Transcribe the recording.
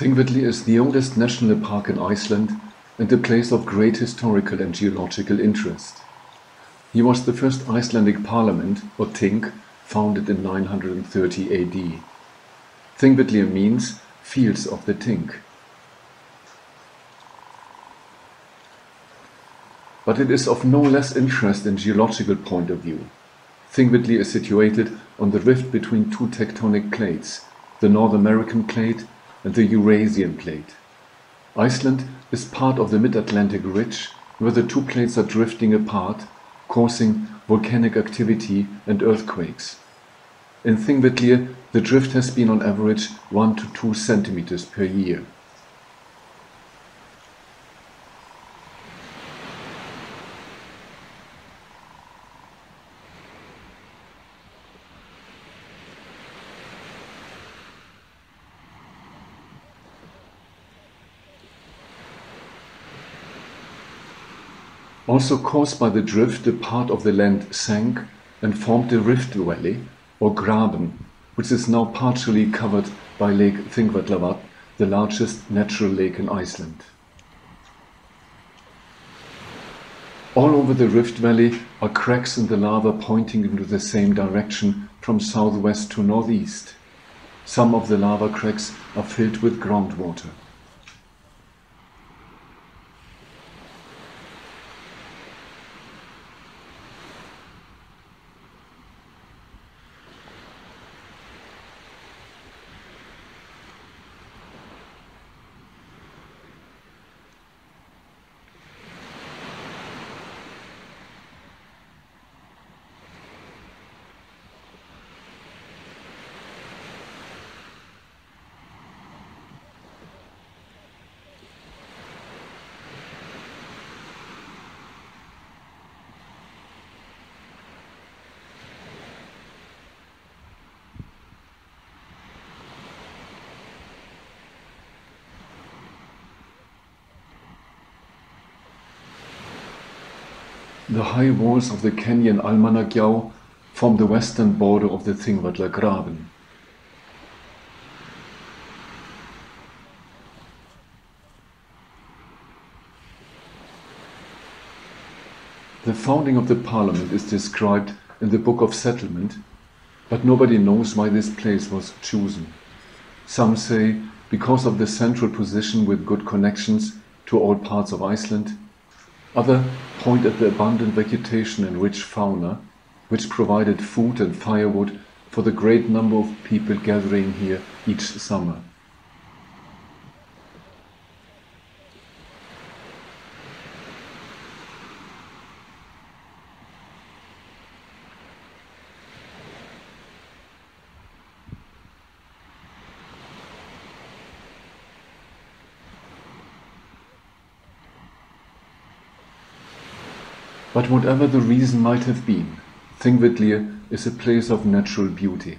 Thingvellir is the oldest national park in Iceland and a place of great historical and geological interest. He was the first Icelandic parliament, or Ting, founded in 930 AD. Thingvellir means fields of the Ting. But it is of no less interest in geological point of view. Thingvellir is situated on the rift between two tectonic plates, the North American plate and the Eurasian plate. Iceland is part of the mid-Atlantic ridge where the two plates are drifting apart, causing volcanic activity and earthquakes. In Thingvellir, the drift has been on average 1 to 2 centimeters per year. Also caused by the drift a part of the land sank and formed a rift valley, or graben, which is now partially covered by Lake Thingvallavatn, the largest natural lake in Iceland. All over the rift valley are cracks in the lava pointing into the same direction from southwest to northeast. Some of the lava cracks are filled with groundwater. The high walls of the canyon Almannagjá form the western border of the Thingvallagraben. The founding of the parliament is described in the Book of Settlement, but nobody knows why this place was chosen. Some say because of the central position with good connections to all parts of Iceland, other point at the abundant vegetation and rich fauna, which provided food and firewood for the great number of people gathering here each summer. But whatever the reason might have been, Thingvellir is a place of natural beauty.